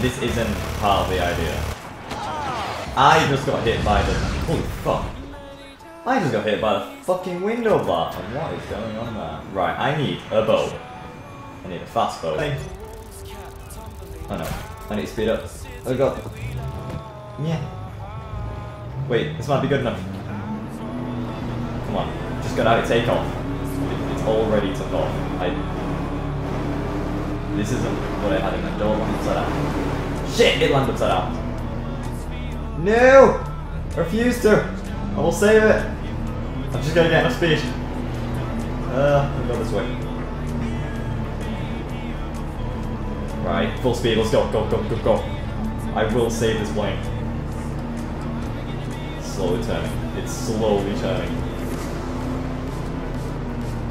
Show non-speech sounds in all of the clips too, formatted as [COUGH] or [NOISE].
This isn't part of the idea. I just got hit by the... Holy fuck. I just got hit by the fucking window bar. And what is going on there? Right, I need a bow. I need a fast bow. Oh no. I need to speed up. Oh god. Yeah. Wait, this might be good enough. Come on. Just got out of take off. It's already took off. I... This isn't what I had in the door landed upside down. Shit! It landed upside. No! Refuse to! I will save it! I'm just gonna get enough speed. Uh, let go this way. Right, full speed, let's go, go, go, go, go. I will save this plane. Slowly turning. It's slowly turning.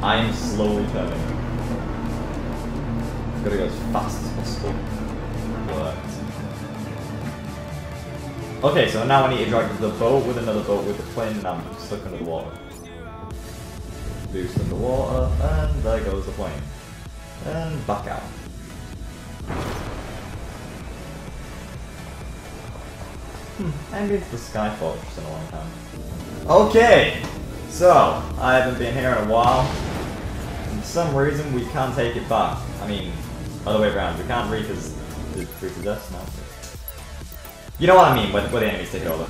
I am slowly turning. Gotta go as fast as possible. Worked. Okay, so now I need to drag the boat with another boat with the plane and I'm stuck under the water. Boost underwater, and there goes the plane. And back out. Hmm, I haven't been to the Sky Fortress in a long time. Okay, so I haven't been here in a while. For some reason we can't take it back. I mean, other way around. We can't repos repossess now. You know what I mean, where, where the enemies take over.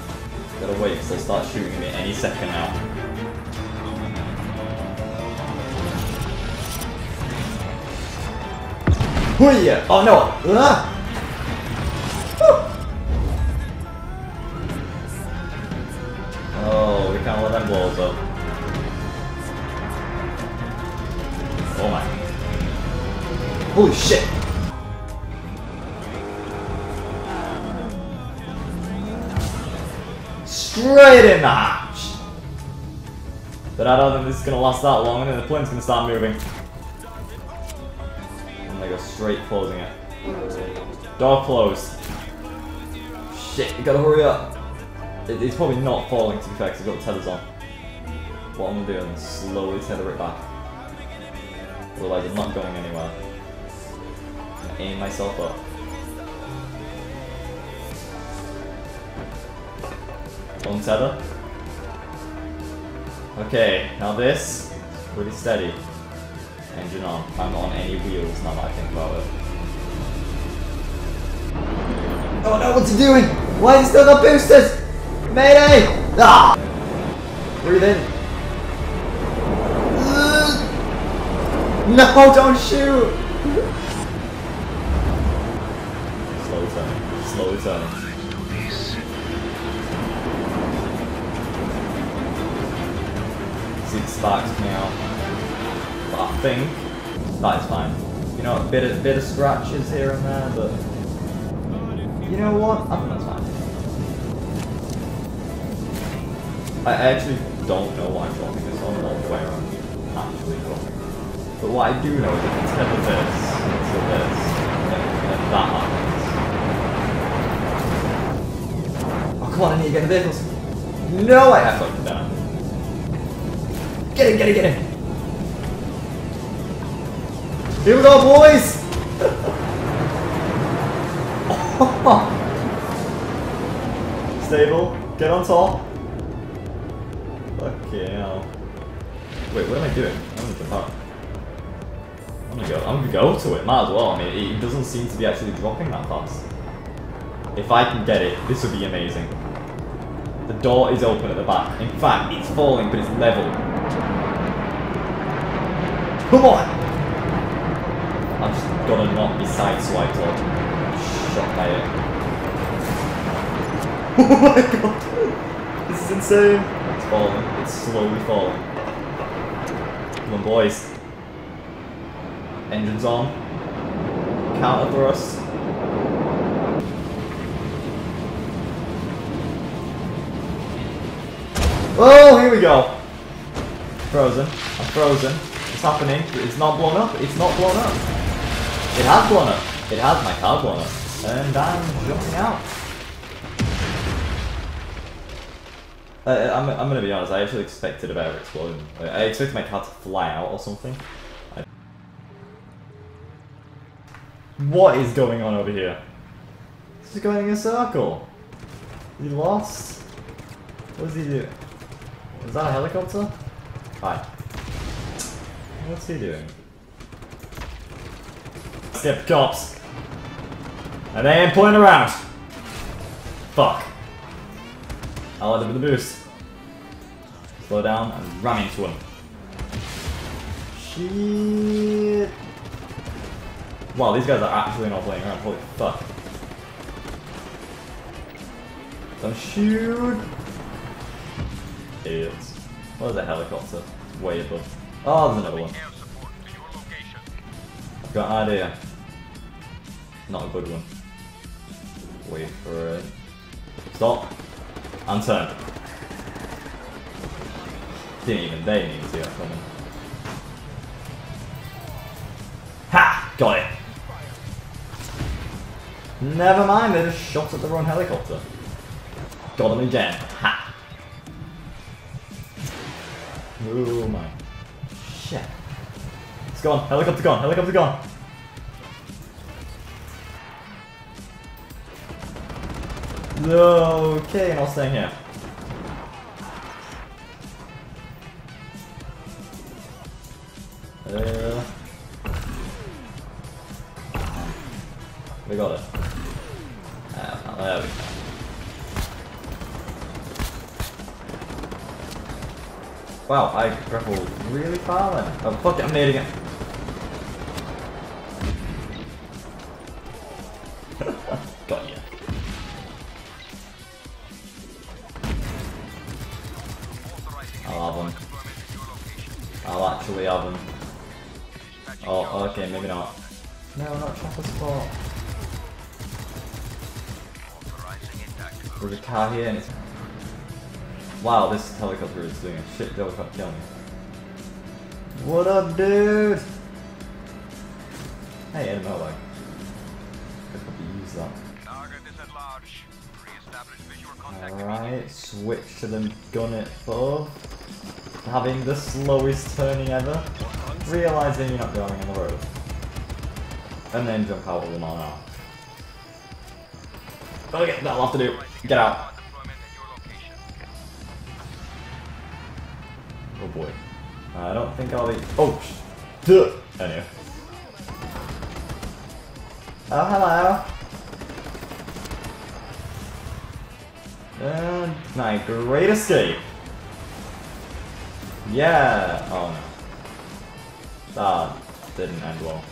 Gotta wait they'll start shooting at me any second now. Hooyah! Oh no! Ah! Holy shit! Straight in the hatch! But I don't think this is gonna last that long and then the plane's gonna start moving. And they go straight closing it. Door closed. Shit, you gotta hurry up. It, it's probably not falling to be fair because I've got the tethers on. What I'm gonna do is slowly tether it back. Otherwise I'm not going anywhere. Aim myself up. Untether. Okay, now this, pretty steady. Engine on. I'm on any wheels now that I think about it. Oh no, what's he doing? Why is he still got boosters? Mayday! Ah! Breathe in. No, don't shoot! Turning. Slowly turning. See the sparks coming out. But I think that is fine. You know, a bit of, bit of scratches here and there, but you know what? I think that's fine. I actually don't know why I'm dropping this on all the way around. Actually dropping. But what I do know is if it's tether this to this, then, then that to get the vehicles. No, I have fucking done. Get in, get in, get in. Here we go, boys. [LAUGHS] Stable. Get on top. Okay, now. Wait, what am I doing? I'm jump out. I'm gonna go. I'm gonna go to it. Might as well. I mean, it, it doesn't seem to be actually dropping that fast. If I can get it, this would be amazing. The door is open at the back. In fact, it's falling, but it's level. Come on! I'm just gonna not be sideswiped or shot by it. [LAUGHS] Oh my god! This is insane! It's falling. It's slowly falling. Come on, boys. Engines on. Counter thrust. Oh, here we go. Frozen. I'm frozen. It's happening. It's not blown up. It's not blown up. It has blown up. It has my car blown up. And I'm jumping out. Uh, I'm, I'm gonna be honest, I actually expected a better explosion. I expected my car to fly out or something. I... What is going on over here? He's just going in a circle. He lost? What does he do? Is that a helicopter? Hi. What's he doing? Skip cops. And they ain't around. Fuck. I'll let him with the boost. Slow down and run into him. Shit. Wow, these guys are actually not playing around. Holy fuck. Don't shoot. Idiots. What is a helicopter? Way above. Oh, there's another one. I've got an idea. Not a good one. Wait for it. Stop. And turn. Didn't even they need to see that coming. Ha! Got it. Never mind, they just shot at the wrong helicopter. Got him again. Ha! Oh my. Shit. It's gone. Helicopter gone. Helicopter gone. Okay, and I'll stay here. Wow, I grappled really far then. Oh fuck it, I'm nading [LAUGHS] it. got you. I'll have them. I'll actually have them. Oh, okay, maybe not. No, not chopper spot. There's a car here and it's... Wow, this helicopter is doing a shit job of killing me. What up, dude? Hey, Ed Molag. Could probably use that. Alright, switch to the gun at full. Having the slowest turning ever. Realising you're not going on the road. And then jump out of them on out. Okay, that'll have to do. Get out. Boy. I don't think I'll be. Oh, duh. Anyway. Oh, hello. And my great escape. Yeah. Oh no. That didn't end well.